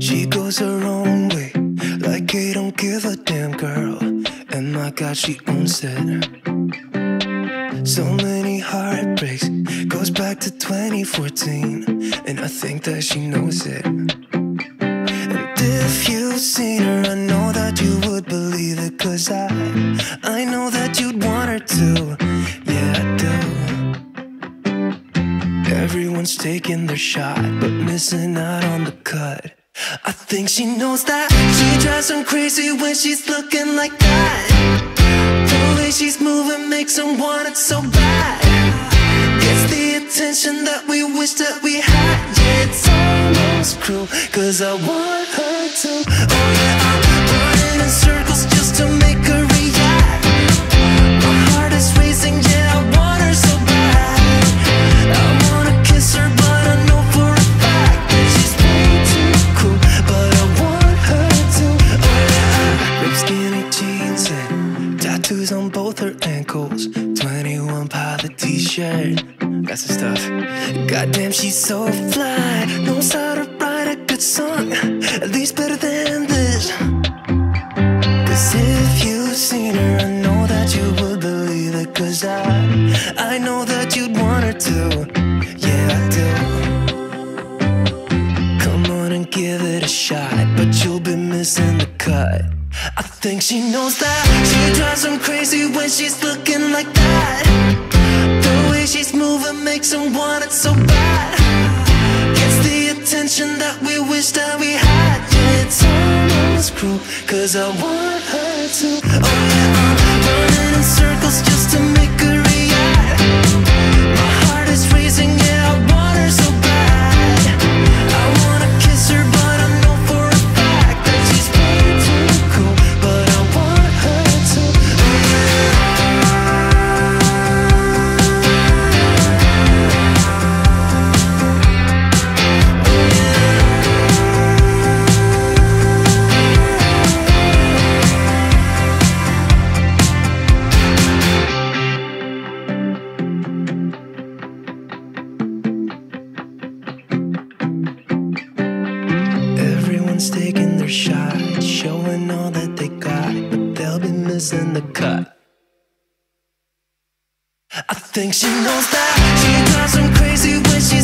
She goes her own way, like he don't give a damn girl. And my god, she owns it. So many heartbreaks, goes back to 2014. And I think that she knows it. And if you've seen her, I know that you would believe it. Cause I, I know that you'd want her to. Yeah, I do. Everyone's taking their shot, but missing out on the cut. I think she knows that she drives them crazy when she's looking like that. The way she's moving makes them want it so bad. Gets the attention that we wish that we had. Yeah, it's almost cruel, cause I want her to. Oh, yeah, I'm 21 pilot t-shirt, got some stuff. Goddamn, she's so fly. Knows how to write a good song, at least better than this. Cause if you've seen her, I know that you would believe it. Cause I, I know that you'd want her to. Think she knows that she drives them crazy when she's looking like that. The way she's moving makes them want it so bad. Gets the attention that we wish that we had. Yeah, it's almost cruel, cause I want her to. Oh yeah, I'm running in circles just to Everyone's taking their shot, showing all that they got, but they'll be missing the cut. I think she knows that she drives them crazy when she's